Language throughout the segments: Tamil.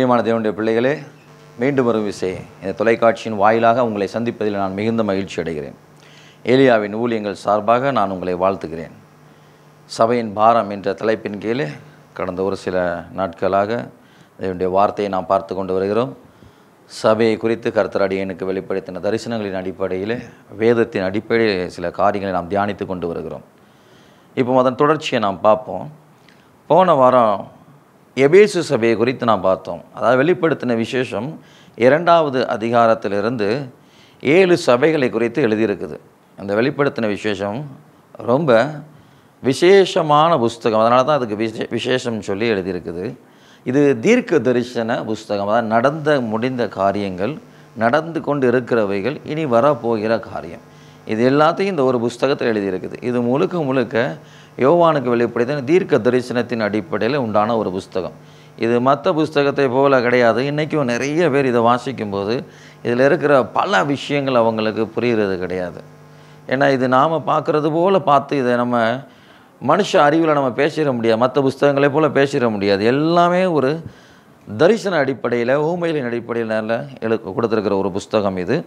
பிரியமான தேவனுடைய பிள்ளைகளே மீண்டும் ஒரு விசை. இந்த தொலைக்காட்சியின் வாயிலாக உங்களை சந்திப்பதில் நான் மிகுந்த மகிழ்ச்சி அடைகிறேன். ஏலியாவின் ஊழியங்கள் சார்பாக நான் உங்களை வாழ்த்துகிறேன். சபையின் பாரம் என்ற தலைப்பின் கீழே கடந்த ஒரு சில நாட்களாக இதனுடைய வார்த்தையை நாம் பார்த்து கொண்டு வருகிறோம். சபையை குறித்து கர்த்தர் அடியனுக்கு வெளிப்படுத்தின தரிசனங்களின் அடிப்படையில் வேதத்தின் அடிப்படையில் சில காரியங்களை நாம் தியானித்து கொண்டு வருகிறோம். இப்போ அதன் தொடர்ச்சியை நாம் பார்ப்போம். போன வாரம் எபேசு சபையை குறித்து நாம் பார்த்தோம். அதாவது வெளிப்படுத்தின விசேஷம் இரண்டாவது அதிகாரத்திலிருந்து ஏழு சபைகளை குறித்து எழுதியிருக்குது. அந்த வெளிப்படுத்தின விசேஷம் ரொம்ப விசேஷமான புஸ்தகம். அதனால தான் அதுக்கு விசே விசேஷம் சொல்லி எழுதியிருக்குது. இது தீர்க்க தரிசன புஸ்தகம். அதாவது நடந்த முடிந்த காரியங்கள் நடந்து கொண்டு இருக்கிறவைகள் இனி வரப்போகிற காரியம். இது எல்லாத்தையும் இந்த ஒரு புஸ்தகத்தில் எழுதியிருக்குது. இது முழுக்க முழுக்க யோவானுக்கு வெளிப்படுத்தின தீர்க்க தரிசனத்தின் அடிப்படையில் உண்டான ஒரு புஸ்தகம். இது மற்ற புஸ்தகத்தை போல கிடையாது. இன்றைக்கும் நிறைய பேர் இதை வாசிக்கும்போது இதில் இருக்கிற பல விஷயங்கள் அவங்களுக்கு புரிகிறது கிடையாது. ஏன்னா இது நாம் பார்க்குறது போல் பார்த்து இதை நம்ம மனுஷ அறிவில் நம்ம பேசிட முடியாது. மற்ற புஸ்தகங்களை போல் பேசிட முடியாது. எல்லாமே ஒரு தரிசன அடிப்படையில் ஊமையிலின் அடிப்படையில் எழு கொடுத்துருக்கிற ஒரு புஸ்தகம் இது.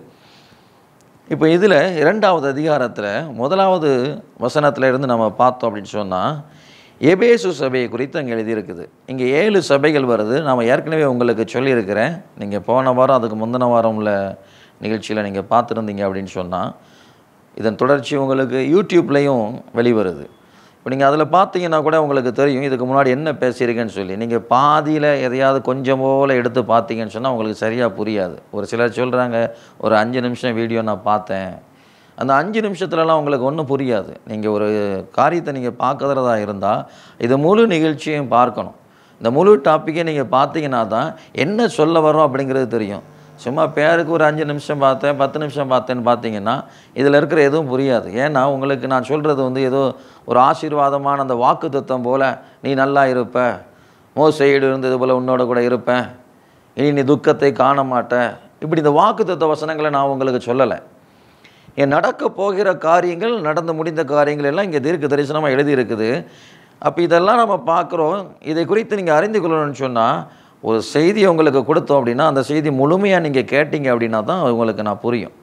இப்போ இதில் இரண்டாவது அதிகாரத்தில் முதலாவது வசனத்தில் இருந்து நம்ம பார்த்தோம் அப்படின்னு சொன்னால் எபேசு சபையை குறித்து அங்கே எழுதியிருக்குது. இங்கே ஏழு சபைகள் வருது. நான் ஏற்கனவே உங்களுக்கு சொல்லியிருக்கிறேன். நீங்கள் போன வாரம் அதுக்கு முந்தின வாரம் உள்ள நிகழ்ச்சியில் நீங்கள் பார்த்துருந்தீங்க அப்படின்னு சொன்னால் இதன் தொடர்ச்சி உங்களுக்கு யூடியூப்லேயும் வெளிவருது. இப்போ நீங்கள் அதில் பார்த்தீங்கன்னா கூட உங்களுக்கு தெரியும் இதுக்கு முன்னாடி என்ன பேசியிருக்கேன்னு சொல்லி. நீங்கள் பாதியில் எதையாவது கொஞ்சம் போல் எடுத்து பார்த்தீங்கன்னு சொன்னால் உங்களுக்கு சரியாக புரியாது. ஒரு சிலர் சொல்கிறாங்க ஒரு அஞ்சு நிமிஷம் வீடியோ நான் பார்த்தேன். அந்த அஞ்சு நிமிஷத்துலலாம் உங்களுக்கு ஒன்றும் புரியாது. நீங்கள் ஒரு காரியத்தை நீங்கள் பார்க்கறதா இருந்தால் இது முழு நிகழ்ச்சியும் பார்க்கணும். இந்த முழு டாப்பிக்கை நீங்கள் பார்த்தீங்கன்னா தான் என்ன சொல்ல வரோம் அப்படிங்கிறது தெரியும். சும்மா பேருக்கு ஒரு அஞ்சு நிமிஷம் பார்த்தேன் பத்து நிமிஷம் பார்த்தேன்னு பார்த்தீங்கன்னா இதில் இருக்கிற எதுவும் புரியாது. ஏன்னா உங்களுக்கு நான் சொல்கிறது வந்து ஏதோ ஒரு ஆசீர்வாதமான அந்த வாக்கு தத்துவம் போல் நீ நல்லா இருப்ப. மோசையீடு இருந்தது போல் உன்னோட கூட இருப்பேன். இனி நீ துக்கத்தை காண மாட்ட. இப்படி இந்த வாக்கு தத்துவ வசனங்களை நான் உங்களுக்கு சொல்லலை. என் நடக்க போகிற காரியங்கள் நடந்து முடிந்த காரியங்கள் எல்லாம் இங்கே தீர்க்க தரிசனமாக எழுதியிருக்குது. அப்போ இதெல்லாம் நம்ம பார்க்குறோம். இதை குறித்து நீங்கள் அறிந்து கொள்ளணும்னு சொன்னால் ஒரு செய்தி உங்களுக்கு கொடுத்தோம் அப்படின்னா அந்த செய்தி முழுமையாக நீங்கள் கேட்டீங்க அப்படின்னா தான் உங்களுக்கு நான் புரியும்.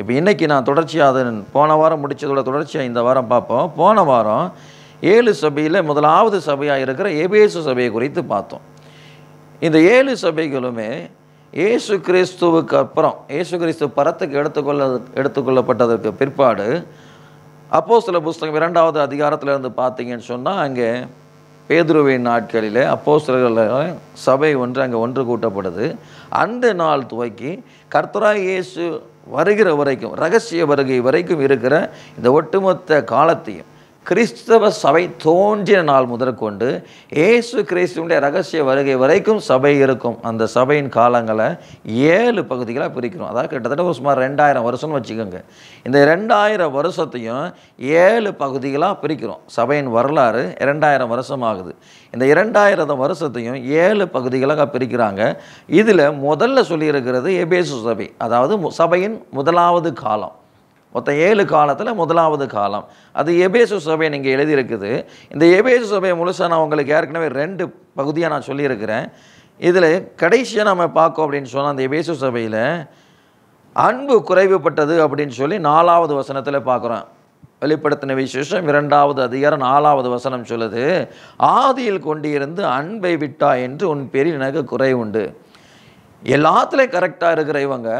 இப்போ இன்றைக்கி நான் தொடர்ச்சியாக அது போன வாரம் முடித்ததோட தொடர்ச்சியாக இந்த வாரம் பார்ப்போம். போன வாரம் ஏழு சபையில் முதலாவது சபையாக இருக்கிற ஏபேசு சபையை குறித்து பார்த்தோம். இந்த ஏழு சபைகளுமே ஏசு கிறிஸ்துவுக்கு அப்புறம் ஏசு கிறிஸ்து பரத்துக்கு எடுத்துக்கொள்ள எடுத்துக்கொள்ளப்பட்டதற்கு பிற்பாடு அப்போ சில புஸ்தகம் இரண்டாவது அதிகாரத்தில் இருந்து பார்த்தீங்கன்னு சொன்னால் அங்கே பேதுருவின் நாட்களில் அப்போ சபை ஒன்று அங்கே ஒன்று கூட்டப்படுது. அந்த நாள் துவக்கி கர்த்தராய் இயேசு வருகிற வரைக்கும் ரகசிய வருகை வரைக்கும் இருக்கிற இந்த ஒட்டுமொத்த காலத்தையும் கிறிஸ்தவ சபை தோன்றிய நாள் முதற்கொண்டு ஏசு கிறிஸ்துவனுடைய ரகசிய வருகை வரைக்கும் சபை இருக்கும். அந்த சபையின் காலங்களை ஏழு பகுதிகளாக பிரிக்கிறோம். அதாவது கிட்டத்தட்ட ஒரு சுமார் ரெண்டாயிரம் வருஷம்னு வச்சுக்கோங்க. இந்த ரெண்டாயிரம் வருஷத்தையும் ஏழு பகுதிகளாக பிரிக்கிறோம். சபையின் வரலாறு இரண்டாயிரம் வருஷம் ஆகுது. இந்த இரண்டாயிரம் வருஷத்தையும் ஏழு பகுதிகளாக பிரிக்கிறாங்க. இதில் முதல்ல சொல்லியிருக்கிறது எபேசு சபை. அதாவது சபையின் முதலாவது காலம். மொத்தம் ஏழு காலத்தில் முதலாவது காலம். அது எபேசு சபை நீங்கள் எழுதியிருக்குது. இந்த எபேசு சபையை முழுசாக நான் உங்களுக்கு ஏற்கனவே ரெண்டு பகுதியாக நான் சொல்லியிருக்கிறேன். இதில் கடைசியாக நம்ம பார்க்கோம் அப்படின்னு சொன்னால் அந்த எபேசு சபையில் அன்பு குறைவுபட்டது அப்படின்னு சொல்லி நாலாவது வசனத்தில் பார்க்குறோம். வெளிப்படுத்தின விசேஷம் இரண்டாவது அதிகாரம் நாலாவது வசனம் சொல்லுது ஆதியில் கொண்டிருந்து அன்பை விட்டா என்று உன் பேரில் எனக்கு குறை உண்டு. எல்லாத்துலேயும் கரெக்டாக இருக்கிற இவங்க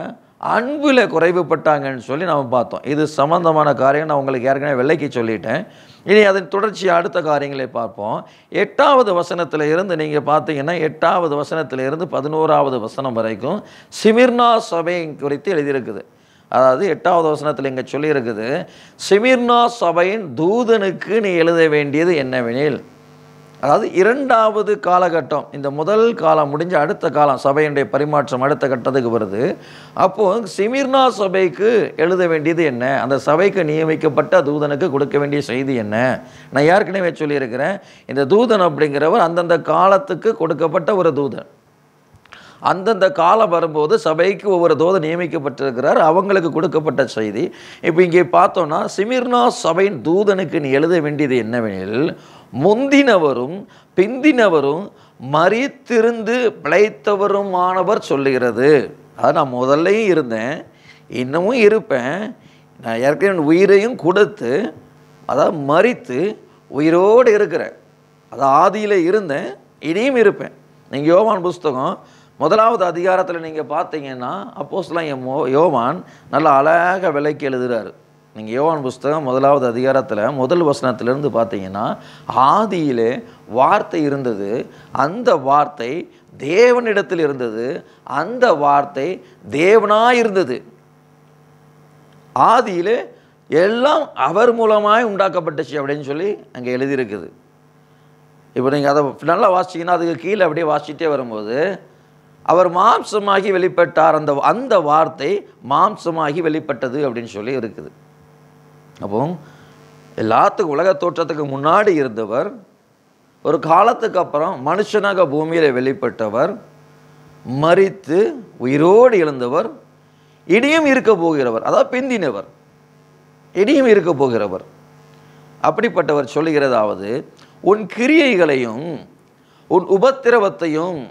அன்பில் குறைவுபட்டாங்கன்னு சொல்லி நம்ம பார்த்தோம். இது சம்பந்தமான காரியம் நான் உங்களுக்கு ஏற்கனவே விலைக்கு சொல்லிட்டேன். இனி அதன் தொடர்ச்சி அடுத்த காரியங்களை பார்ப்போம். எட்டாவது வசனத்தில் இருந்து நீங்கள் பார்த்தீங்கன்னா எட்டாவது வசனத்தில் இருந்து பதினோராவது வசனம் வரைக்கும் சிமிர்னா சபை குறித்து எழுதியிருக்குது. அதாவது எட்டாவது வசனத்தில் இங்கே சொல்லியிருக்குது சிமிர்னா சபையின் தூதனுக்கு நீ எழுத வேண்டியது என்னவெனில் அதாவது இரண்டாவது காலகட்டம் இந்த முதல் காலம் முடிஞ்ச அடுத்த காலம் சபையினுடைய பரிமாற்றம் அடுத்த கட்டத்துக்கு வருது. அப்போது சிமிர்னா சபைக்கு எழுத வேண்டியது என்ன? அந்த சபைக்கு நியமிக்கப்பட்ட தூதனுக்கு கொடுக்க வேண்டிய செய்தி என்ன? நான் ஏற்கனவே சொல்லியிருக்கிறேன் இந்த தூதன் அப்படிங்கிறவர் அந்தந்த காலத்துக்கு கொடுக்கப்பட்ட ஒரு தூதன். அந்தந்த காலம் வரும்போது சபைக்கு ஒவ்வொரு தூதன் நியமிக்கப்பட்டிருக்கிறார் அவங்களுக்கு கொடுக்கப்பட்ட செய்தி. இப்போ இங்கே பார்த்தோன்னா சிமிர்னா சபையின் தூதனுக்கு நீ எழுத வேண்டியது என்னவெனில் முந்தினவரும் பிந்தினவரும் மறித்திருந்து பிழைத்தவருமானவர் சொல்லுகிறது. அது நான் முதல்லையும் இருந்தேன் இன்னமும் இருப்பேன். நான் ஏற்கனவே உயிரையும் கொடுத்து அதாவது மறித்து உயிரோடு இருக்கிறேன். அது ஆதியில் இருந்தேன் இனியும் இருப்பேன். நீங்கள் யோவான் புஸ்தகம் முதலாவது அதிகாரத்தில் நீங்கள் பார்த்தீங்கன்னா அப்போஸ்லாம் என் மோ யோவான் நல்லா அழகாக விலைக்கு எழுதுகிறாரு நீங்கள் யோவான் புஸ்தகம் முதலாவது அதிகாரத்தில் முதல் வசனத்திலிருந்து பார்த்தீங்கன்னா ஆதியிலே வார்த்தை இருந்தது அந்த வார்த்தை தேவனிடத்தில் இருந்தது அந்த வார்த்தை தேவனாய் இருந்தது. ஆதியிலே எல்லாம் அவர் மூலமாய் உண்டாக்கப்பட்டுச்சு அப்படின்னு சொல்லி அங்கே எழுதியிருக்குது. இப்போ நீங்கள் அதை நல்லா வாசிச்சிங்கன்னா அதுக்கு கீழே அப்படியே வாசிச்சிட்டே வரும்போது அவர் மாம்சமாகி வெளிப்பட்டார் அந்த அந்த வார்த்தை மாம்சமாகி வெளிப்பட்டது அப்படின்னு சொல்லி இருக்குது. அப்போ எல்லாத்துக்கும் உலக தோற்றத்துக்கு முன்னாடி இருந்தவர் ஒரு காலத்துக்கு அப்புறம் மனுஷனாக பூமியில் வெளிப்பட்டவர் மறித்து உயிரோடு எழுந்தவர் இனியும் இருக்க போகிறவர் அதாவது பிந்தினவர் இனியும் இருக்க போகிறவர். அப்படிப்பட்டவர் சொல்லுகிறதாவது உன் கிரியைகளையும் உன் உபத்திரவத்தையும்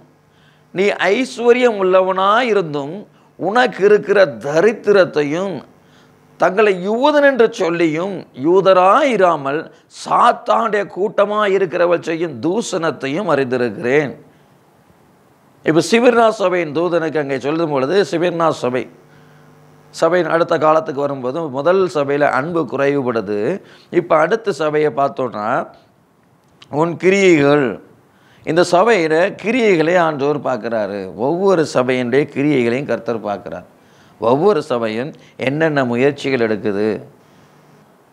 நீ ஐஸ்வர்யம் உள்ளவனாயிருந்தும் உனக்கு இருக்கிற தரித்திரத்தையும் தங்களை யூதன் என்று சொல்லியும் யூதராயிராமல் சாத்தானுடைய கூட்டமாக இருக்கிறவள் செய்யும் தூசணத்தையும் அறிந்திருக்கிறேன். இப்போ சிவிர்னா சபையின் தூதனுக்கு அங்கே சொல்லும் பொழுது சிவிர்னா சபை சபையின் அடுத்த காலத்துக்கு வரும்போது முதல் சபையில் அன்பு குறைவுபடுது. இப்போ அடுத்த சபையை பார்த்தோன்னா உன் கிரியைகள் இந்த சபையில் கிரியைகளை ஆண்டவர் பார்க்குறாரு. ஒவ்வொரு சபையினுடைய கிரியைகளையும் கர்த்தர் பார்க்குறார். ஒவ்வொரு சபையும் என்னென்ன முயற்சிகள் எடுக்குது?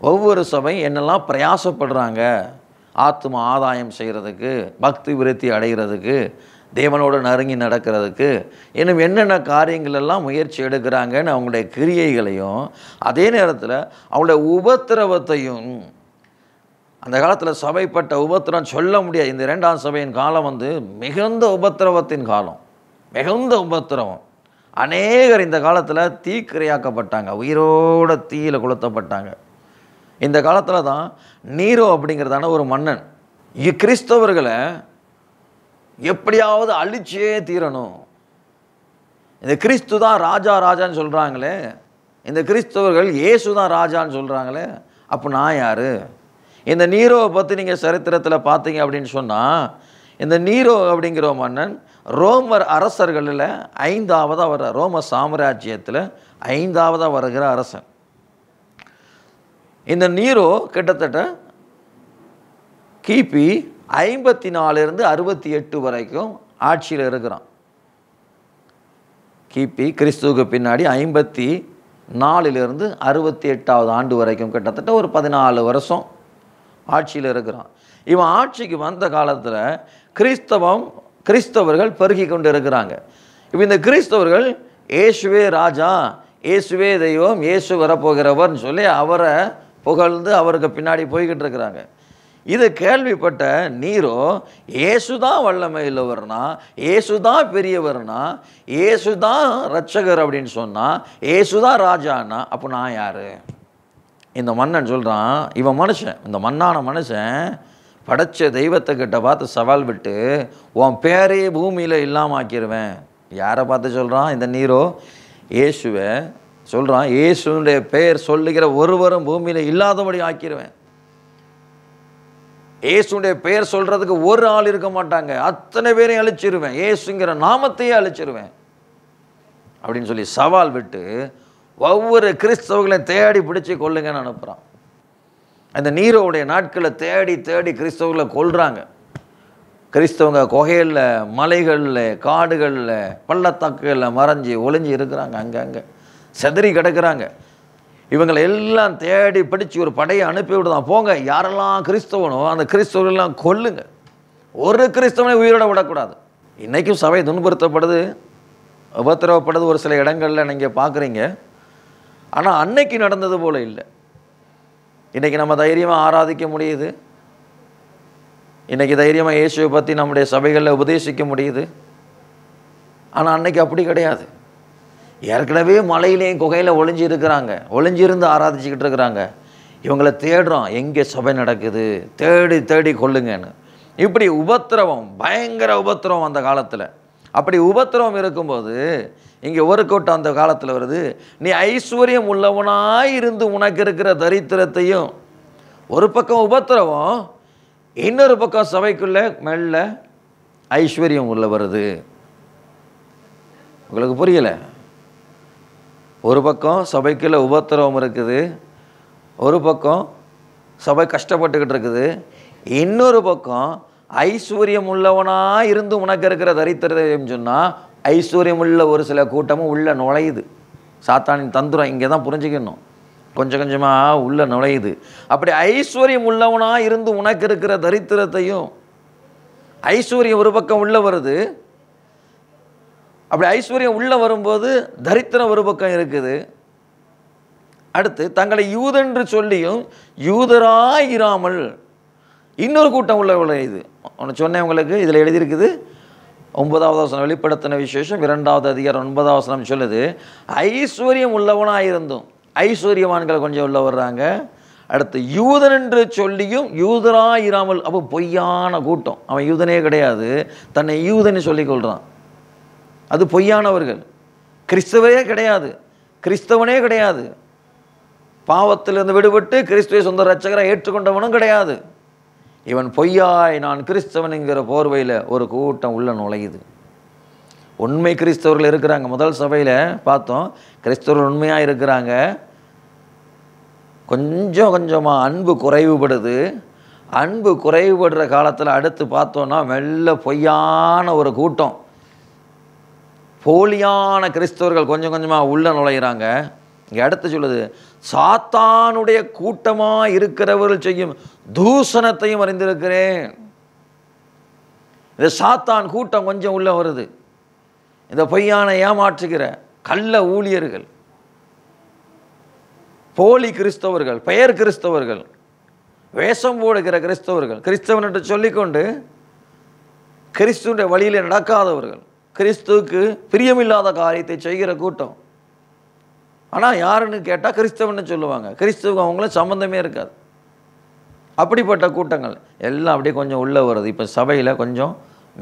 ஒவ்வொரு சபை என்னெல்லாம் பிரயாசப்படுறாங்க? ஆத்ம ஆதாயம் செய்கிறதுக்கு பக்தி விருத்தி அடைகிறதுக்கு தேவனோடு நறுங்கி நடக்கிறதுக்கு இன்னும் என்னென்ன காரியங்கள் எல்லாம் முயற்சி எடுக்கிறாங்கன்னு அவங்களுடைய கிரியைகளையும் அதே நேரத்தில் அவங்களுடைய உபத்திரவத்தையும் அந்த காலத்தில் சபைப்பட்ட உபத்திரம் சொல்ல முடியாது. இந்த இரண்டாம் சபையின் காலம் வந்து மிகுந்த உபத்திரவத்தின் காலம். மிகுந்த உபத்திரவம். அநேகர் இந்த காலத்தில் தீக்கிரையாக்கப்பட்டாங்க. உயிரோட தீயில் கொளுத்தப்பட்டாங்க. இந்த காலத்தில் தான் நீரோ அப்படிங்கிறதான ஒரு மன்னன். இ- கிறிஸ்தவர்களை எப்படியாவது அழிச்சே தீரணும். இந்த கிறிஸ்து தான் ராஜா ராஜான்னு சொல்கிறாங்களே இந்த கிறிஸ்தவர்கள் இயேசு தான் ராஜான்னு சொல்கிறாங்களே அப்போ நான் யார்? இந்த நீரோவை பற்றி நீங்கள் சரித்திரத்தில் பார்த்தீங்க அப்படின்னு சொன்னால் இந்த நீரோ அப்படிங்கிற மன்னன் ரோமர் அரசர்களில் ஐந்தாவதாக வர ரோம சாம்ராஜ்யத்தில் ஐந்தாவதாக வருகிற அரசன். இந்த நீரோ கிட்டத்தட்ட கிபி ஐம்பத்தி நாலுலேருந்து அறுபத்தி எட்டு வரைக்கும் ஆட்சியில் இருக்கிறான். கிபி கிறிஸ்துவுக்கு பின்னாடி ஐம்பத்தி நாலுலேருந்து அறுபத்தி எட்டாவது ஆண்டு வரைக்கும் கிட்டத்தட்ட ஒரு பதினாலு வருஷம் ஆட்சியில் இருக்கிறான். இவன் ஆட்சிக்கு வந்த காலத்தில் கிறிஸ்தவம் கிறிஸ்தவர்கள் பெருகி கொண்டு இருக்கிறாங்க இப்போ இந்த கிறிஸ்தவர்கள் இயேசுவே ராஜா இயேசுவே தெய்வம் இயேசு வரப்போகிறவர்னு சொல்லி அவரை புகழ்ந்து அவருக்கு பின்னாடி போய்கிட்டு இருக்கிறாங்க. இது கேள்விப்பட்ட நீரோ இயேசுதான் வல்லமை உள்ளவர்னா இயேசுதான் பெரியவர்னா இயேசுதான் ரட்சகர் அப்படின்னு சொன்னால் இயேசுதான் ராஜானா அப்போ நான் யார்? இந்த மன்னன் சொல்கிறான் இவன் மனுஷன் இந்த மண்ணான மனுஷன் படைச்ச தெய்வத்துக்கிட்ட பார்த்து சவால் விட்டு உன் பேரையே பூமியில் இல்லாமல் ஆக்கிடுவேன் யாரை பார்த்து சொல்கிறான் இந்த நீரோ? இயேசுவை சொல்கிறான் இயேசுடைய பெயர் சொல்லுகிற ஒருவரும் பூமியில் இல்லாதபடி ஆக்கிடுவேன் இயேசுடைய பெயர் சொல்கிறதுக்கு ஒரு ஆள் இருக்க மாட்டாங்க. அத்தனை பேரையும் அழிச்சிருவேன். இயேசுங்கிற நாமத்தையே அழிச்சிருவேன். அப்படின்னு சொல்லி சவால் விட்டு ஒவ்வொரு கிறிஸ்தவர்களையும் தேடி பிடிச்சி கொள்ளுங்கன்னு அனுப்புகிறான் அந்த நீரோவுடைய நாட்களை தேடி தேடி கிறிஸ்தவர்களை கொள்கிறாங்க கிறிஸ்தவங்க குகையில் மலைகளில் காடுகளில் பள்ளத்தாக்குகளில் மறைஞ்சி ஒளிஞ்சு இருக்கிறாங்க அங்கங்கே செதறி கிடக்குறாங்க. இவங்களை எல்லாம் தேடி பிடிச்சி ஒரு படையை அனுப்பி விடுதான் போங்க. யாரெல்லாம் கிறிஸ்தவனோ அந்த கிறிஸ்தவர்களெல்லாம் கொல்லுங்க. ஒரு கிறிஸ்தவனை உயிரோட விடக்கூடாது. இன்றைக்கும் சபை துன்புறுத்தப்படுது. உபத்திரவப்படுது ஒரு சில இடங்களில் நீங்கள் பார்க்குறீங்க ஆனால் அன்னைக்கு நடந்தது போல இல்லை. இன்றைக்கி நம்ம தைரியமாக ஆராதிக்க முடியுது. இன்றைக்கி தைரியமாக இயேசுவை பற்றி நம்முடைய சபைகளில் உபதேசிக்க முடியுது. ஆனால் அன்னைக்கு அப்படி கிடையாது. ஏற்கனவே மலையிலேயும் குகையில் ஒளிஞ்சு இருக்கிறாங்க. ஒளிஞ்சிருந்து ஆராதிச்சுக்கிட்டு இருக்கிறாங்க. இவங்களை தேடுறோம் எங்கே சபை நடக்குது? தேடி தேடி கொள்ளுங்கன்னு. இப்படி உபத்திரவம் பயங்கர உபத்திரவம் அந்த காலத்தில். அப்படி உபத்திரவம் இருக்கும்போது இங்கே ஒரு கூட்டம் அந்த காலத்தில் வருது நீ ஐஸ்வர்யம் உள்ளவனாய் இருந்து உனக்கு இருக்கிற தரித்திரத்தையும் ஒரு பக்கம் உபத்திரவம் இன்னொரு பக்கம் சபைக்குள்ளே மெல்ல ஐஸ்வர்யம் உள்ள வருது. உங்களுக்கு புரியலை? ஒரு பக்கம் சபைக்குள்ள உபத்திரவம் இருக்குது ஒரு பக்கம் சபை கஷ்டப்பட்டுக்கிட்டு இருக்குது இன்னொரு பக்கம் ஐஸ்வர்யம் உள்ளவனா இருந்து உனக்கு இருக்கிற தரித்திரம் சொன்னால் ஐஸ்வர்யம் உள்ள ஒரு சில கூட்டமும் உள்ள நுழையுது. சாத்தானின் தந்திரம் இங்கே தான் புரிஞ்சுக்கணும். கொஞ்சம் கொஞ்சமாக உள்ள நுழையுது. அப்படி ஐஸ்வர்யம் உள்ளவனா இருந்து உனக்கு இருக்கிற தரித்திரத்தையும் ஐஸ்வர்யம் ஒரு பக்கம் உள்ள வருது. அப்படி ஐஸ்வர்யம் உள்ளே வரும்போது தரித்திரம் ஒரு பக்கம் இருக்குது. அடுத்து தங்களை யூதென்று சொல்லியும் யூதராயிராமல் இன்னொரு கூட்டம் உள்ள இது. ஒன்று சொன்னேன் உங்களுக்கு இதில் எழுதியிருக்குது ஒன்பதாவது வசனம் வெளிப்படுத்தின விசேஷம் இரண்டாவது அதிகாரம் ஒன்பதாவது வசனம் சொல்லுது ஐஸ்வர்யம் உள்ளவனாக இருந்தும் ஐஸ்வர்யவான்கள் கொஞ்சம் உள்ள வர்றாங்க. அடுத்து யூதன் என்று சொல்லியும் யூதராக இராமல் அப்போ பொய்யான கூட்டம். அவன் யூதனே கிடையாது. தன்னை யூதன் சொல்லி கொள்கிறான் அது பொய்யானவர்கள். கிறிஸ்தவரே கிடையாது. கிறிஸ்தவனே கிடையாது. பாவத்திலிருந்து விடுபட்டு கிறிஸ்துவை சொந்த ரட்சகரை ஏற்றுக்கொண்டவனும் கிடையாது. இவன் பொய்யாய் நான் கிறிஸ்தவனுங்கிற போர்வையில் ஒரு கூட்டம் உள்ள நுழையுது. உண்மை கிறிஸ்தவர்கள் இருக்கிறாங்க. முதல் சபையில் பார்த்தோம் கிறிஸ்தவர்கள் உண்மையாக இருக்கிறாங்க. கொஞ்சம் கொஞ்சமாக அன்பு குறைவுபடுது. அன்பு குறைவுபடுற காலத்தில் அடுத்து பார்த்தோன்னா மெல்ல பொய்யான ஒரு கூட்டம். போலியான கிறிஸ்தவர்கள் கொஞ்சம் கொஞ்சமாக உள்ள நுழையிறாங்க. இங்கே அடுத்து சொல்லுது சாத்தானுடைய கூட்டமாக இருக்கிறவர்கள் செய்யும் தூசணத்தையும் அறிந்திருக்கிறேன். இந்த சாத்தான் கூட்டம் கொஞ்சம் உள்ளே வருது. இந்த பொய்யான ஏமாற்றுகிற கள்ள ஊழியர்கள் போலி கிறிஸ்தவர்கள் பெயர் கிறிஸ்தவர்கள் வேஷம் போடுகிற கிறிஸ்தவர்கள் கிறிஸ்தவன் என்று சொல்லிக்கொண்டு கிறிஸ்துடைய வழியில் நடக்காதவர்கள் கிறிஸ்துவுக்கு பிரியமில்லாத காரியத்தை செய்கிற கூட்டம். ஆனால் யாருன்னு கேட்டால் கிறிஸ்தவன்னு சொல்லுவாங்க. கிறிஸ்துவுக்கு அவங்களும் சம்மந்தமே இருக்காது. அப்படிப்பட்ட கூட்டங்கள் எல்லாம் அப்படியே கொஞ்சம் உள்ளே வருது. இப்போ சபையில் கொஞ்சம்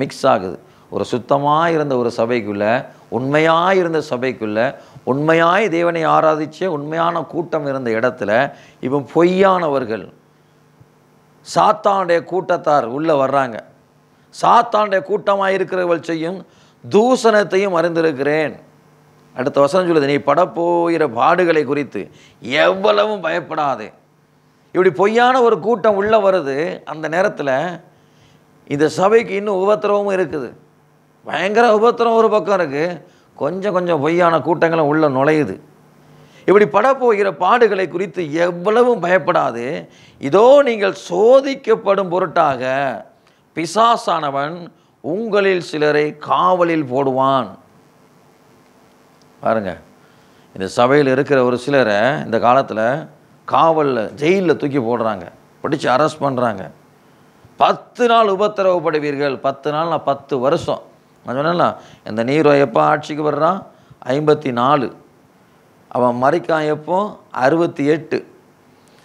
மிக்ஸ் ஆகுது. ஒரு சுத்தமாக இருந்த ஒரு சபைக்குள்ளே உண்மையாக இருந்த சபைக்குள்ளே உண்மையாய் தேவனை ஆராதிச்ச உண்மையான கூட்டம் இருந்த இடத்துல இப்போ பொய்யானவர்கள் சாத்தானுடைய கூட்டத்தார் உள்ளே வர்றாங்க. சாத்தானுடைய கூட்டமாக இருக்கிறவர்கள் செய்யும் தூசணத்தையும் அறிந்திருக்கிறேன். அடுத்த வசனம் சொல்லுது நீ படப்போகிற பாடுகளை குறித்து எவ்வளவும் பயப்படாது. இப்படி பொய்யான ஒரு கூட்டம் உள்ளே வருது அந்த நேரத்தில் இந்த சபைக்கு இன்னும் உபத்திரவமும் இருக்குது. பயங்கர உபத்திரம் ஒரு பக்கம் இருக்குது கொஞ்சம் கொஞ்சம் பொய்யான கூட்டங்களும் உள்ளே நுழையுது. இப்படி படப்போகிற பாடுகளை குறித்து எவ்வளவும் பயப்படாது. இதோ நீங்கள் சோதிக்கப்படும் பொருட்டாக பிசாசானவன் உங்களில் சிலரை காவலில் போடுவான். பாருங்கள் இந்த சபையில் இருக்கிற ஒரு சிலரை இந்த காலத்தில் காவலில் ஜெயிலில் தூக்கி போடுறாங்க. பிடிச்சி அரெஸ்ட் பண்ணுறாங்க பத்து நாள் உபத்திரவப்படுவீர்கள் பத்து நாள் நான் பத்து வருஷம். நான் சொன்னேன்ல இந்த நீரோ எப்போ ஆட்சிக்கு வர்றான்? ஐம்பத்தி நாலு அவன் மறிக்கான் எப்போ? அறுபத்தி எட்டு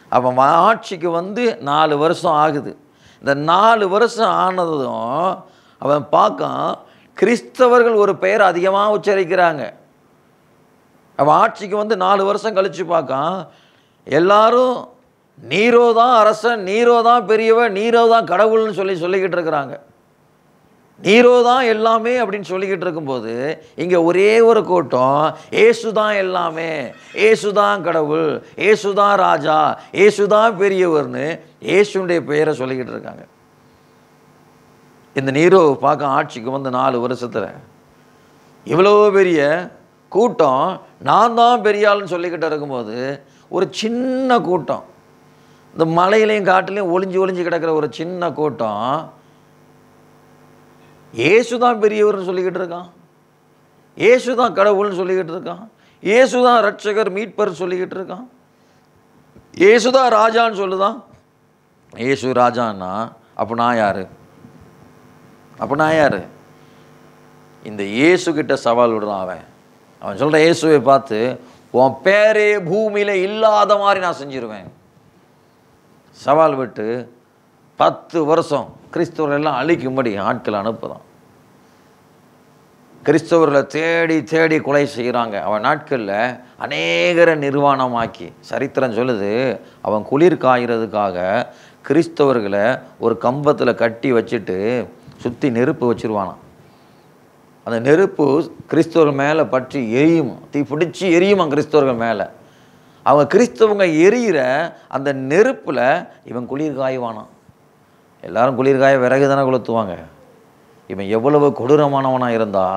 அவன் ஆட்சிக்கு வந்து நாலு வருஷம் ஆகுது. இந்த நாலு வருஷம் ஆனதும் அவன் பார்க்கான் கிறிஸ்தவர்கள் ஒரு பெயர் அதிகமாக உச்சரிக்கிறாங்க. அவன் ஆட்சிக்கு வந்து நாலு வருஷம் கழித்து பார்க்கான் எல்லாரும் நீரோ தான் அரசன் நீரோ தான் பெரியவன் நீரோ தான் கடவுள்னு சொல்லி சொல்லிக்கிட்டு இருக்கிறாங்க. நீரோ தான் எல்லாமே அப்படின்னு சொல்லிக்கிட்டு இருக்கும்போது இங்கே ஒரே ஒரு கூட்டம் ஏசு தான் எல்லாமே ஏசு தான் கடவுள் ஏசு தான் ராஜா ஏசு தான் பெரியவர்னு ஏசுடைய பெயரை சொல்லிக்கிட்டு இருக்காங்க. இந்த நீரோ பார்க்க ஆட்சிக்கு வந்து நாலு வருஷத்தில் இவ்வளோ பெரிய கூட்டம் நான் தான் பெரிய ஆளுன்னு சொல்லிக்கிட்டு இருக்கும்போது ஒரு சின்ன கூட்டம். இந்த மலையிலையும் காட்டுலையும் ஒளிஞ்சு ஒளிஞ்சு கிடக்கிற ஒரு சின்ன கூட்டம். இயேசு தான் பெரியவர்னு சொல்லிக்கிட்டு இருக்கான். இயேசு தான் கடவுள்னு சொல்லிக்கிட்டு இருக்கான். இயேசு தான் ரட்சகர் மீட்பர் சொல்லிக்கிட்டு இருக்கான். இயேசு தான் ராஜான்னு சொல்லுதான். இயேசு ராஜான்னா அப்போ நான் யார்? அப்போ நான் யார்? இந்த இயேசுக்கிட்ட சவால் விடுறான் அவன். அவன் சொல்கிற இயேசுவை பார்த்து உன் பேரே பூமியில் இல்லாத மாதிரி நான் செஞ்சிருவேன். சவால் விட்டு பத்து வருஷம் கிறிஸ்தவர்களெல்லாம் அழிக்கும்படி ஆட்கள் அனுப்புதான். கிறிஸ்தவர்களை தேடி தேடி கொலை செய்கிறாங்க அவன் நாட்களில் அநேகரை நிர்வாணமாக்கி சரித்திரம் சொல்லுது அவன் குளிர் காய்கிறதுக்காக கிறிஸ்தவர்களை ஒரு கம்பத்தில் கட்டி வச்சுட்டு சுற்றி நெருப்பு வச்சுருவானான் அந்த நெருப்பு கிறிஸ்தவர்கள் மேலே பற்றி எரியும். தீ பிடிச்சி எரியுமா கிறிஸ்தவர்கள் மேலே. அவங்க கிறிஸ்தவங்க எரியிற அந்த நெருப்பில் இவன் குளிர் காய்வானான் எல்லாரும் குளிர் காய விறகு தானே கொளுத்துவாங்க. இவன் எவ்வளவு கொடூரமானவனாக இருந்தா?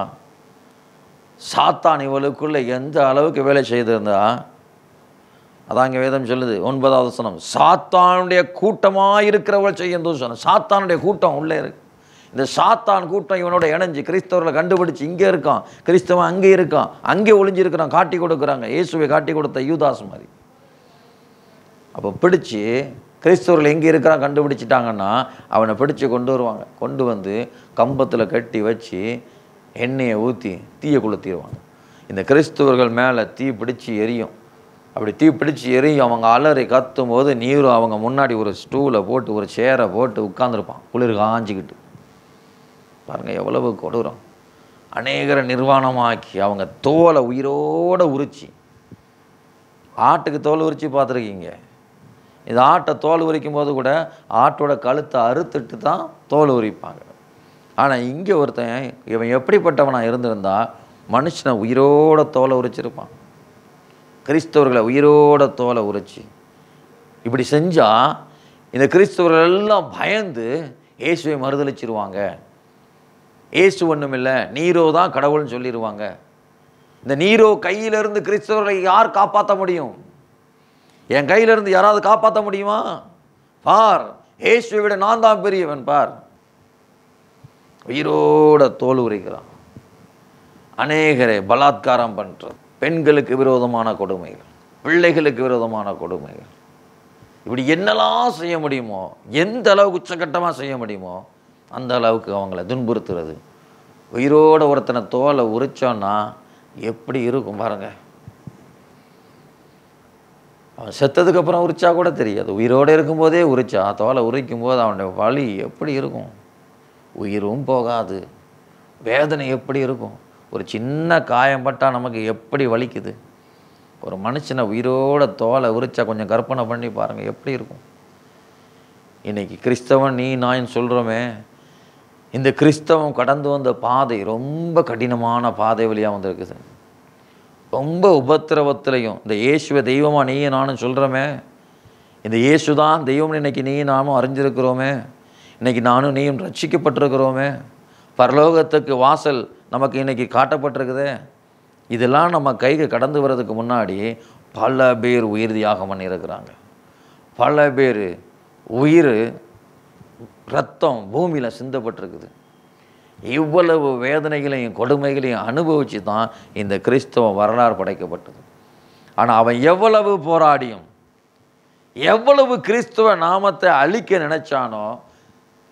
சாத்தான் இவளுக்குள்ளே எந்த அளவுக்கு வேலை செய்திருந்தா? அதான் இங்கே வேதம் சொல்லுது ஒன்பதாவது சனம் சாத்தானுடைய கூட்டமாக இருக்கிறவள் செய்யும் தூசணம் சாத்தானுடைய கூட்டம் உள்ளே இருக்கு. இந்த சாத்தான் கூட்டம் இவனோட இணைஞ்சு கிறிஸ்தவர்களை கண்டுபிடிச்சு இங்கே இருக்கான். கிறிஸ்தவன் அங்கே இருக்கான். அங்கே ஒளிஞ்சிருக்கிறான். காட்டி கொடுக்குறாங்க. இயேசுவை காட்டி கொடுத்த யூதாஸ் மாதிரி. அப்போ பிடிச்சி கிறிஸ்தவர்கள் எங்கே இருக்கிறான் கண்டுபிடிச்சிட்டாங்கன்னா அவனை பிடிச்சு கொண்டு வருவாங்க. கொண்டு வந்து கம்பத்தில் கட்டி வச்சு எண்ணெயை ஊற்றி தீயை கொளுத்திடுவாங்க. இந்த கிறிஸ்தவர்கள் மேலே தீ பிடிச்சி எரியும். அப்படி தீ பிடிச்சி எரியும். அவங்க அலறி கத்தும் போது நீரும் அவங்க முன்னாடி ஒரு ஸ்டூலை போட்டு ஒரு சேரை போட்டு உட்காந்துருப்பான் குளிர் காஞ்சிக்கிட்டு. பாருங்கள் எவ்வளவு கொடூரம். அநேகரை நிர்வாணமாக்கி அவங்க தோலை உயிரோட உரிச்சி ஆட்டுக்கு தோல் உரிச்சு பார்த்துருக்கீங்க. இது ஆட்டை தோல் உரிக்கும் போது கூட ஆட்டோட கழுத்தை அறுத்துட்டு தான் தோல் உரிப்பாங்க. ஆனால் இங்கே ஒருத்தன் இவன் எப்படிப்பட்டவனாக இருந்திருந்தா மனுஷனை உயிரோட தோலை உரிச்சிருப்பான். கிறிஸ்தவர்களை உயிரோட தோலை உரிச்சு. இப்படி செஞ்சால் இந்த கிறிஸ்தவர்கள் எல்லாம் பயந்து இயேசுவை மறுதளிச்சிருவாங்க ஏசு ஒன்றும் இல்லை நீரோ தான் கடவுள்னு சொல்லிடுவாங்க இந்த நீரோ கையிலிருந்து கிறிஸ்தவர்களை யார் காப்பாற்ற முடியும்? என் கையிலிருந்து யாராவது காப்பாற்ற முடியுமா? பார் ஏசுவை விட நான் தான் பெரியவன் பார். உயிரோட தோல் உரைக்கிறான். அநேகரை பலாத்காரம் பண்ணுறது பெண்களுக்கு விரோதமான கொடுமைகள் பிள்ளைகளுக்கு விரோதமான கொடுமைகள். இப்படி என்னெல்லாம் செய்ய முடியுமோ எந்த அளவுக்கு உச்சக்கட்டமாக செய்ய முடியுமோ அந்த அளவுக்கு அவங்கள துன்புறுத்துறது. உயிரோட ஒருத்தனை தோலை உரிச்சோன்னா எப்படி இருக்கும் பாருங்க. அவன் செத்ததுக்கப்புறம் உரிச்சா கூட தெரியாது. உயிரோடு இருக்கும்போதே உரிச்சா தோலை உரிக்கும் போது அவனுடைய வலி எப்படி இருக்கும்? உயிரும் போகாது. வேதனை எப்படி இருக்கும்? ஒரு சின்ன காயம் பட்டால் நமக்கு எப்படி வலிக்குது? ஒரு மனுஷனை உயிரோட தோலை உரிச்சா கொஞ்சம் கற்பனை பண்ணி பாருங்கள் எப்படி இருக்கும்? இன்றைக்கி கிறிஸ்தவன் நீ நான் சொல்கிறோமே இந்த கிறிஸ்தவம் கடந்து வந்த பாதை ரொம்ப கடினமான பாதை வழியாக வந்திருக்குது. ரொம்ப உபத்திரவத்திலையும் இந்த இயேசுவை தெய்வமாக நீயும் நானும் சொல்கிறோமே இந்த இயேசு தான் தெய்வம்னு இன்னைக்கு நீயும் நானும் அறிஞ்சிருக்கிறோமே. இன்றைக்கி நானும் நீயும் ரட்சிக்கப்பட்டிருக்கிறோமே. பரலோகத்துக்கு வாசல் நமக்கு இன்றைக்கி காட்டப்பட்டிருக்குதே. இதெல்லாம் நம்ம கைக்கு கடந்து வர்றதுக்கு முன்னாடி பல பேர் உயிர் தியாகம் பண்ணியிருக்கிறாங்க. பல பேர் உயிர் ரத்தம் பூமியில் சிந்தப்பட்டிருக்குது. இவ்வளவு வேதனைகளையும் கொடுமைகளையும் அனுபவித்து தான் இந்த கிறிஸ்தவ வரலாறு படைக்கப்பட்டது. ஆனால் அவன் எவ்வளவு போராடியும் எவ்வளவு கிறிஸ்துவ நாமத்தை அழிக்க நினைச்சானோ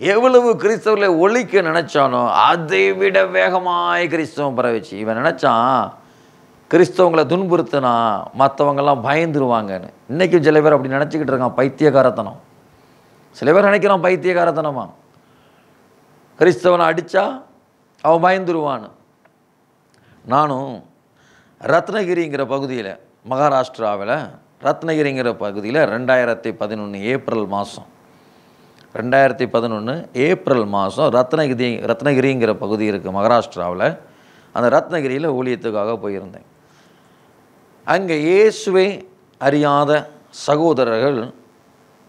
எவ்வளவு கிறிஸ்தவர்களை ஒழிக்க நினைச்சானோ அதை விட வேகமாய் கிறிஸ்தவம் பரவிச்சு. இவன் நினைச்சான் கிறிஸ்தவங்களை துன்புறுத்தினா மற்றவங்கெல்லாம் பயந்துருவாங்கன்னு. இன்றைக்கும் சில பேர் அப்படி நினச்சிக்கிட்டு இருக்கான் பைத்தியகாரத்தனம் சில பேர் நினைக்கிறான் பைத்தியகாரத்தனமாக கிறிஸ்தவனை அடித்தா அவன் பயந்துருவான்னு நானும் ரத்னகிரிங்கிற பகுதியில் மகாராஷ்டிராவில் ரத்னகிரிங்கிற பகுதியில் ரெண்டாயிரத்தி பதினொன்று ஏப்ரல் மாதம் ரெண்டாயிரத்தி பதினொன்று ஏப்ரல் மாதம் ரத்னகிரி ரத்னகிரிங்கிற பகுதி இருக்குது மகாராஷ்டிராவில். அந்த ரத்னகிரியில் ஊழியத்துக்காக போயிருந்தேன். அங்கே இயேசுவை அறியாத சகோதரர்கள்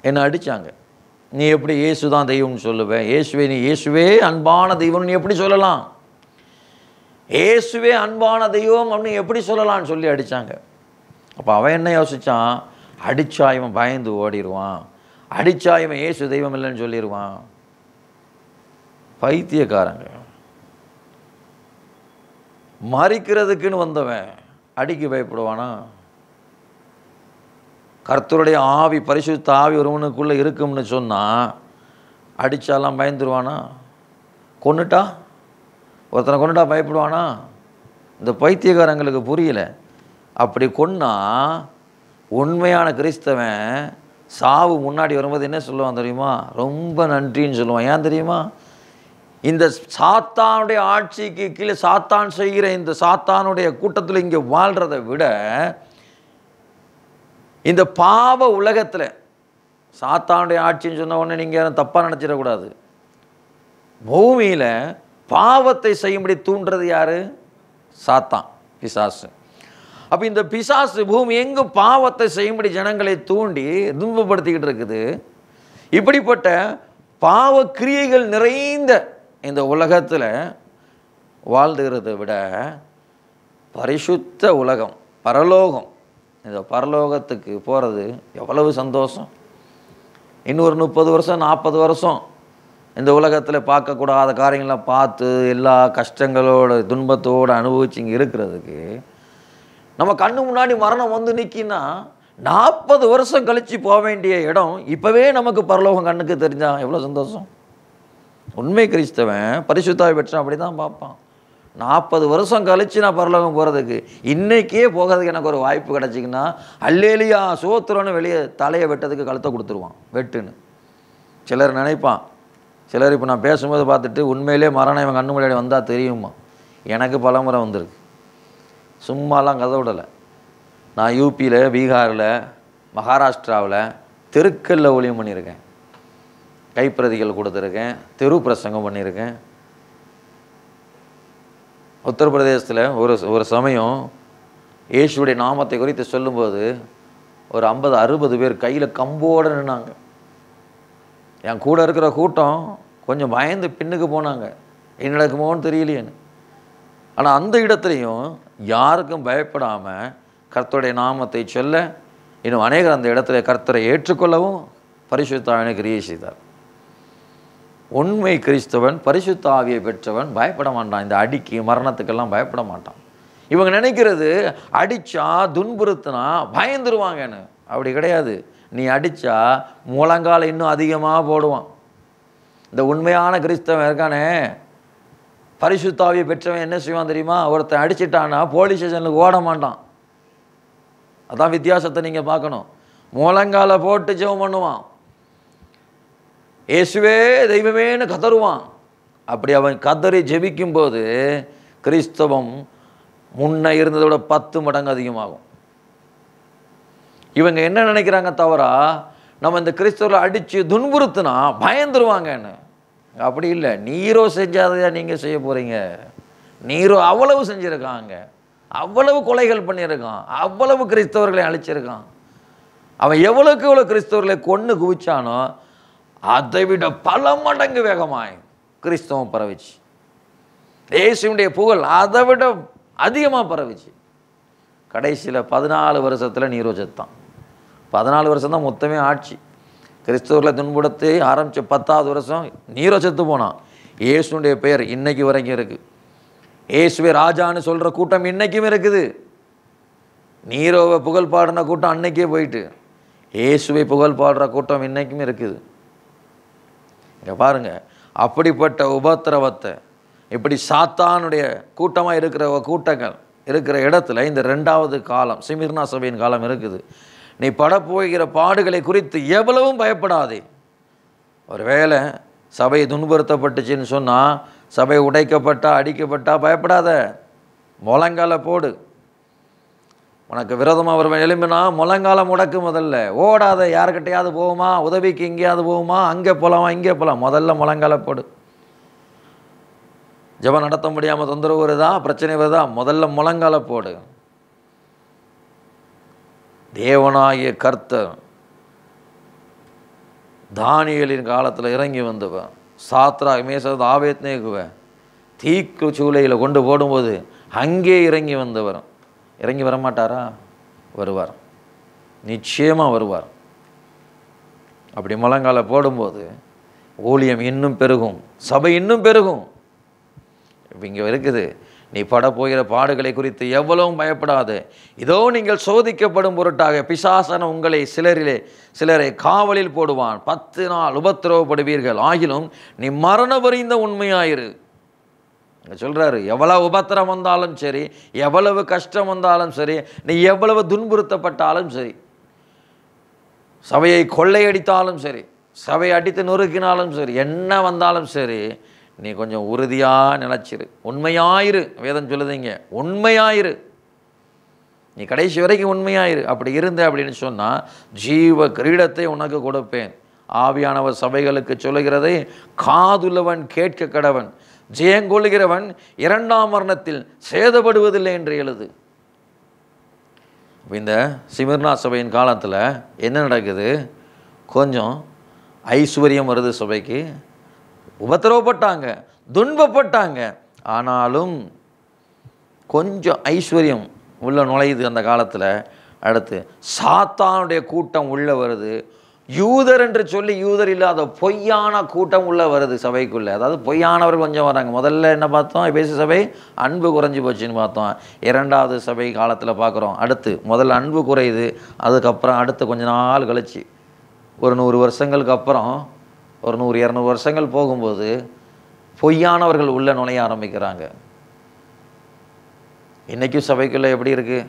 என்னை அடித்தாங்க நீ எப்படி இயேசு தான் தெய்வம்னு சொல்லுவேன் இயேசுவே நீ இயேசுவே அன்பான தெய்வம் நீ எப்படி சொல்லலாம்? இயேசுவே அன்பான தெய்வம் அப்படின்னு எப்படி சொல்லலாம்னு சொல்லி அடித்தாங்க அப்போ அவன் என்ன யோசித்தான் அடித்தா இவன் பயந்து ஓடிடுவான். அடித்தா இவன் இயேசு தெய்வம் இல்லைன்னு சொல்லிடுவான். பைத்தியக்காரங்க. மறிக்கிறதுக்குன்னு வந்தவன். அடிக்க பயப்படுவானா? கர்த்தருடைய ஆவி பரிசுத்த ஆவி ஒருவனுக்குள்ளே இருக்கும்னு சொன்னால் அடித்தாலாம் பயந்துருவானா? கொண்டுட்டா ஒருத்தனை கொண்டுட்டா பயப்படுவானா? இந்த பைத்தியக்காரங்களுக்கு புரியல. அப்படி கொன்னா உண்மையான கிறிஸ்தவன் சாவு முன்னாடி வரும்போது என்ன சொல்லுவான் தெரியுமா? ரொம்ப நன்றின்னு சொல்லுவான். ஏன் தெரியுமா? இந்த சாத்தானுடைய ஆட்சிக்கு கீழே சாத்தான் செய்கிற இந்த சாத்தானுடைய கூட்டத்தில் இங்கே வாழ்கிறத விட இந்த பாவ உலகத்தில் சாத்தானுடைய ஆட்சின்னு சொன்ன உடனே நீங்கள் தப்பாக நினச்சிடக்கூடாது. பூமியில் பாவத்தை செய்யும்படி தூண்டுறது யார்? சாத்தான் பிசாசு. அப்போ இந்த பிசாசு பூமி எங்கு பாவத்தை செய்யும்படி ஜனங்களை தூண்டி துன்பப்படுத்திக்கிட்டு இருக்குது? இப்படிப்பட்ட பாவ கிரியைகள் நிறைந்த இந்த உலகத்தில் வாழ்ந்துகிறத விட பரிசுத்த உலகம் பரலோகம் இந்த பரலோகத்துக்கு போகிறது எவ்வளவு சந்தோஷம். இன்னொரு முப்பது வருஷம் நாற்பது வருஷம் இந்த உலகத்தில் பார்க்கக்கூடாத காரியங்களை பார்த்து எல்லா கஷ்டங்களோட துன்பத்தோடு அனுபவிச்சு இங்கே இருக்கிறதுக்கு நம்ம கண்ணு முன்னாடி மரணம் வந்து நிற்கின்னா நாற்பது வருஷம் கழித்து போக வேண்டிய இடம் இப்போவே நமக்கு பரலோகம் கண்ணுக்கு தெரிஞ்சான் எவ்வளோ சந்தோஷம். உண்மை கிறிஸ்தவன் பரிசுத்தாவை பெற்றான் அப்படி தான் பார்ப்பான். நாற்பது வருஷம் கழித்து நான் பரலோகம் போகிறதுக்கு இன்றைக்கே போகிறதுக்கு எனக்கு ஒரு வாய்ப்பு கிடச்சிங்கன்னா அல்லேலியா சோத்துறோன்னு வெளியே தலையை வெட்டதுக்கு கழுத்தை கொடுத்துருவான் வெட்டுன்னு. சிலர் நினைப்பான் சிலர் இப்போ நான் பேசும்போது பார்த்துட்டு உண்மையிலே மரணம் இவன் கண்ணு முன்னாடி வந்தால் தெரியுமா? எனக்கு பல முறை வந்திருக்கு. சும்மாலாம் கதை விடலை. நான் யூபியில் பீகாரில் மகாராஷ்டிராவில் தெருக்கல்ல ஒளியம் பண்ணியிருக்கேன். கைப்பிரதிகள் கொடுத்துருக்கேன் தெரு பிரசங்கம் பண்ணியிருக்கேன். உத்தரப்பிரதேசத்தில் ஒரு ஒரு சமயம் இயேசுடைய நாமத்தை குறித்து சொல்லும்போது ஒரு ஐம்பது அறுபது பேர் கையில் கம்போடு நின்னாங்க. என் கூட இருக்கிற கூட்டம் கொஞ்சம் பயந்து பின்னுக்கு போனாங்க. என்ன நடக்குமோன்னு தெரியலையேன்னு. ஆனால் அந்த இடத்துலையும் யாருக்கும் பயப்படாமல் கர்த்தருடைய நாமத்தை சொல்ல இன்னும் அநேகர் அந்த இடத்துல கர்த்தரை ஏற்றுக்கொள்ளவும் பரிசுத்தாவினை கிரியை செய்தார். உண்மை கிறிஸ்தவன் பரிசுத்த ஆவியை பெற்றவன் பயப்பட மாட்டான். இந்த அடிக்கு மரணத்துக்கெல்லாம் பயப்பட மாட்டான். இவங்க நினைக்கிறது அடித்தா துன்புறுத்தினா பயந்துருவாங்கன்னு. அப்படி கிடையாது. நீ அடித்தா முழங்கால் இன்னும் அதிகமாக போடுவான். இந்த உண்மையான கிறிஸ்தவன் இருக்கானே. பரிசுத்தாவியை பெற்றவன் என்ன செய்வான் தெரியுமா? ஒருத்தன் அடிச்சிட்டான்னா போலீஸ் ஸ்டேஷனுக்கு ஓட மாட்டான். அதான் வித்தியாசத்தை நீங்கள் பார்க்கணும். முழங்கால போட்டு ஜெபம் பண்ணுவான். இயேசுவே தெய்வமேன்னு கதறுவான். அப்படி அவன் கதறி ஜெபிக்கும்போது கிறிஸ்தவம் முன்ன இருந்ததை விட பத்து மடங்கு அதிகமாகும். இவங்க என்ன நினைக்கிறாங்க தவறா? நம்ம இந்த கிறிஸ்தவரை அடித்து துன்புறுத்துனா பயந்துருவாங்கன்னு அப்படி இல்லை. நீரோ செஞ்சாதையா நீங்கள் செய்ய போகிறீங்க நீரோ அவ்வளவு செஞ்சுருக்காங்க. அவ்வளவு கொலைகள் பண்ணியிருக்கான். அவ்வளவு கிறிஸ்தவர்களை அழிச்சிருக்கான். அவன் எவ்வளோக்கு எவ்வளோ கிறிஸ்தவர்களை கொன்று குவிச்சானோ அதை விட பல மடங்கு வேகமாய் கிறிஸ்தவம் பரவிச்சு. இயேசுடைய புகழ் அதை விட அதிகமாக பரவிச்சு. கடைசியில் பதினாலு வருஷத்தில் நீரோ செத்தான் பதினாலு வருஷம் தான் மொத்தமே ஆட்சி. கிறிஸ்தவர்களை துன்புடுத்தி ஆரம்பித்த பத்தாவது வருஷம் நீரோ செத்து போனான் இயேசுடைய பெயர் இன்னைக்கு வரைக்கும் இருக்குது இயேசுவே ராஜான்னு சொல்கிற கூட்டம் இன்றைக்கும் இருக்குது. நீரோவை புகழ் பாடின கூட்டம் அன்னைக்கே போயிட்டு. இயேசுவை புகழ் பாடுற கூட்டம் இன்றைக்கும் இருக்குது. இங்கே பாருங்கள் அப்படிப்பட்ட உபத்திரவத்தை இப்படி சாத்தானுடைய கூட்டமாக இருக்கிற கூட்டங்கள் இருக்கிற இடத்துல இந்த ரெண்டாவது காலம் சிமிர்னா சபையின் காலம் இருக்குது. நீ படப்போகிற பாடுகளை குறித்து எவ்வளவும் பயப்படாதே. ஒருவேளை சபை துன்புறுத்தப்பட்டுச்சுன்னு சொன்னால் சபை உடைக்கப்பட்டா அடிக்கப்பட்டா பயப்படாத. முழங்கால போடு. உனக்கு விரோதமாக வருவன். எலும்பினா முழங்கால முடக்கு முதல்ல. ஓடாத யாருக்கிட்டையாவது போகுமா? உதவிக்கு எங்கேயாவது போகுமா? அங்கே போகலாமா இங்கே போகலாம் முதல்ல முழங்காலப்படு ஜபம் ஜெபம் நடத்த முடியாமல் தொந்தரவு வருதா? பிரச்சனை வருதா? முதல்ல முழங்கால போடு. தேவனாகிய கர்த்தர் தானியலின் காலத்தில் இறங்கி வந்துவேன் சாத்ரா மேசத் ஆவேத்னேக்குவேன் தீக்கு சூளையில் கொண்டு போடும்போது அங்கே இறங்கி வந்தவர். இறங்கி வர மாட்டாரா வருவார். நிச்சயமாக வருவார். அப்படி முழங்கால போடும்போது ஊழியம் இன்னும் பெருகும் சபை இன்னும் பெருகும். இங்கே இருக்குது நீ பட போகிற பாடுகளை குறித்து எவ்வளவும் பயப்படாது. இதோ நீங்கள் சோதிக்கப்படும் பொருட்டாக பிசாசன உங்களை சிலரிலே சிலரை காவலில் போடுவான். பத்து நாள் உபத்திரவப்படுவீர்கள். ஆகிலும் நீ மரண வரிந்த உண்மையாயிரு. சொல்கிறாரு சொல்றாரு? எவ்வளவு உபத்திரம் வந்தாலும் சரி எவ்வளவு கஷ்டம் வந்தாலும் சரி நீ எவ்வளவு துன்புறுத்தப்பட்டாலும் சரி சபையை கொள்ளையடித்தாலும் சரி சபையை அடித்து நொறுக்கினாலும் சரி என்ன வந்தாலும் சரி நீ கொஞ்சம் உறுதியாக நினச்சிரு. உண்மையாயிரு வேதம் சொல்லுதீங்க. உண்மையாயிரு. நீ கடைசி வரைக்கும் உண்மையாயிரு. அப்படி இருந்த அப்படின்னு சொன்னால் ஜீவ கிரீடத்தை உனக்கு கொடுப்பேன். ஆவியானவர் சபைகளுக்கு சொல்லுகிறதை காதுள்ளவன் கேட்க கடவன். ஜெயங்கொள்கிறவன் இரண்டாம் மரணத்தில் சேதப்படுவதில்லை என்று எழுது. இந்த சிமிர்னா சபையின் காலத்தில் என்ன நடக்குது? கொஞ்சம் ஐஸ்வர்யம் வருது சபைக்கு. உபத்திரவப்பட்டாங்க துன்பப்பட்டாங்க. ஆனாலும் கொஞ்சம் ஐஸ்வர்யம் உள்ள நுழையுது அந்த காலத்தில். அடுத்து சாத்தானுடைய கூட்டம் உள்ளே வருது. யூதர் என்று சொல்லி யூதர் இல்லாத பொய்யான கூட்டம் உள்ள வருது சபைக்குள்ளே. அதாவது பொய்யானவர்கள் கொஞ்சம் வராங்க. முதல்ல என்ன பார்த்தோம்? பேசு சபை அன்பு குறைஞ்சி போச்சுன்னு பார்த்தோம். இரண்டாவது சபை காலத்தில் பார்க்குறோம். அடுத்து முதல்ல அன்பு குறையுது. அதுக்கப்புறம் அடுத்து கொஞ்ச நாள் கழிச்சு ஒரு நூறு வருஷங்களுக்கு அப்புறம் ஒரு நூறு இரநூறு வருஷங்கள் போகும்போது பொய்யானவர்கள் உள்ள நுழைய ஆரம்பிக்கிறாங்க. இன்றைக்கும் சபைக்குள்ளே எப்படி இருக்குது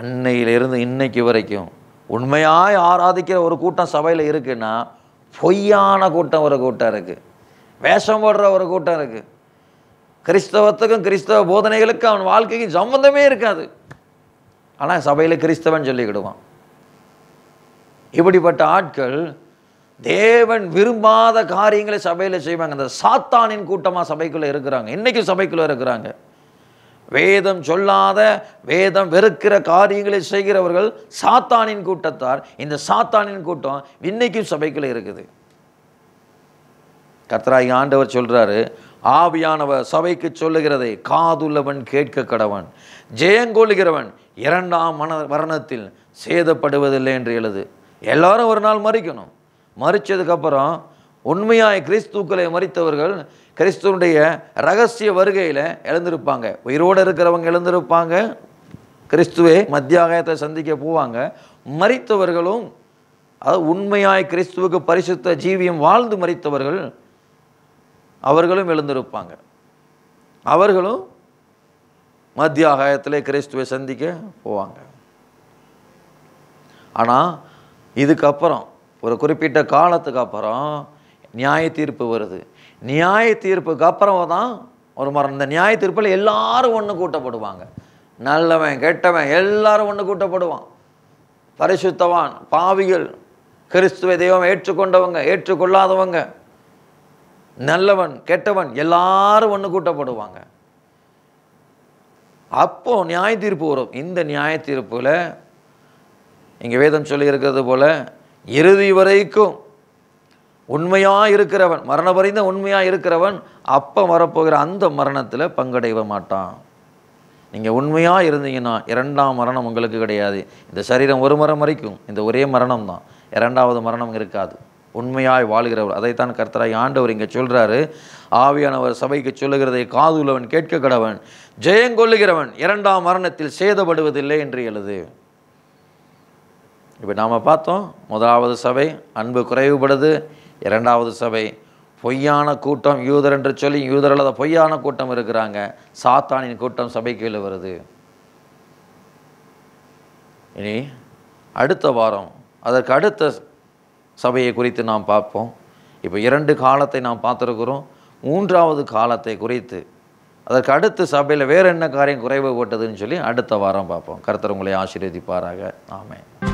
அன்னையிலிருந்து இன்னைக்கு வரைக்கும் உண்மையாய் ஆராதிக்கிற ஒரு கூட்டம் சபையில் இருக்குன்னா பொய்யான கூட்டம் ஒரு கூட்டம் இருக்குது வேஷம் போடுற ஒரு கூட்டம் இருக்குது கிறிஸ்தவத்துக்கும் கிறிஸ்தவ போதனைகளுக்கும் அவன் வாழ்க்கைக்கும் சம்பந்தமே இருக்காது. ஆனால் சபையில் கிறிஸ்தவன் சொல்லிக்கிடுவான். இப்படிப்பட்ட ஆட்கள் தேவன் விரும்பாத காரியங்களை சபையில் செய்வாங்க. அந்த சாத்தானின் கூட்டமாக சபைக்குள்ளே இருக்கிறாங்க. இன்றைக்கும் சபைக்குள்ளே இருக்கிறாங்க. வேதம் சொல்லாத வேதம் வெறுக்கிற காரியங்களை செய்கிறவர்கள் சாத்தானின் கூட்டத்தார். இந்த சாத்தானின் கூட்டம் இன்னைக்கும் சபைக்குள்ளே இருக்குது. கர்த்தராகி ஆண்டவர் சொல்றாரு ஆவியானவர் சபைக்கு சொல்லுகிறதை காதுள்ளவன் கேட்க கடவன் ஜெயங்கொள்கிறவன் இரண்டாம் மன மரணத்தில் சேதப்படுவதில்லை என்று எழுது. எல்லாரும் ஒரு நாள் மறிக்கணும். மறிச்சதுக்கப்புறம் உண்மையாய் கிறிஸ்துக்களை மறித்தவர்கள் கிறிஸ்துவனுடைய ரகசிய வருகையில் எழுந்திருப்பாங்க. உயிரோடு இருக்கிறவங்க எழுந்திருப்பாங்க. கிறிஸ்துவே மத்தியாகத்தை சந்திக்க போவாங்க. மறித்தவர்களும் அது உண்மையாய் கிறிஸ்துவுக்கு பரிசுத்த ஜீவியம் வாழ்ந்து மறித்தவர்கள் அவர்களும் எழுந்திருப்பாங்க. அவர்களும் மத்திய ஆகாயத்தில் கிறிஸ்துவை சந்திக்க போவாங்க. ஆனால் இதுக்கப்புறம் ஒரு குறிப்பிட்ட காலத்துக்கு அப்புறம் நியாய தீர்ப்பு வருது. நியாய தீர்ப்புக்கு அப்புறம் தான் ஒரு மரம். இந்த நியாய தீர்ப்பில் எல்லாரும் ஒன்று கூட்டப்படுவாங்க. நல்லவன் கெட்டவன் எல்லாரும் ஒன்று கூட்டப்படுவான். பரிசுத்தவான் பாவிகள் கிறிஸ்துவ தெய்வம் ஏற்றுக்கொண்டவங்க ஏற்றுக்கொள்ளாதவங்க நல்லவன் கெட்டவன் எல்லாரும் ஒன்று கூட்டப்படுவாங்க. அப்போ நியாய தீர்ப்பு வரும். இந்த நியாய தீர்ப்பில் இங்கே வேதம் சொல்லி இருக்கிறது இறுதி வரைக்கும் உண்மையாக இருக்கிறவன் மரண பரிந்த உண்மையாக இருக்கிறவன் அப்போ வரப்போகிற அந்த மரணத்தில் பங்கடைவ மாட்டான். நீங்கள் உண்மையாக இருந்தீங்கன்னா இரண்டாம் மரணம் உங்களுக்கு கிடையாது. இந்த சரீரம் ஒரு மரம் வரைக்கும் இந்த ஒரே மரணம் தான் இரண்டாவது மரணம் இருக்காது. உண்மையாய் வாழ்கிறவர் அதைத்தான் கர்த்தராய் ஆண்டவர் இங்கே சொல்கிறாரு ஆவியானவர் சபைக்கு சொல்லுகிறதை காதுள்ளவன் கேட்க கடவன் ஜெயங்கொள்ளுகிறவன் இரண்டாம் மரணத்தில் சேதப்படுவதில்லை என்று எழுது. இப்போ நாம் பார்த்தோம் முதலாவது சபை அன்பு குறைவுபடுது இரண்டாவது சபை பொய்யான கூட்டம் யூதர் என்று சொல்லி யூதர் பொய்யான கூட்டம் இருக்கிறாங்க. சாத்தானின் கூட்டம் சபை கீழே வருது. இனி அடுத்த வாரம் அதற்கு அடுத்த சபையை குறித்து நாம் பார்ப்போம். இப்போ இரண்டு காலத்தை நாம் பார்த்துருக்குறோம். மூன்றாவது காலத்தை குறித்து அதற்கு அடுத்த சபையில் வேறு என்ன காரியம் குறைவு போட்டதுன்னு சொல்லி அடுத்த வாரம் பார்ப்போம். கருத்தர் உங்களை ஆசீர்வதிப்பாராக. ஆமாம்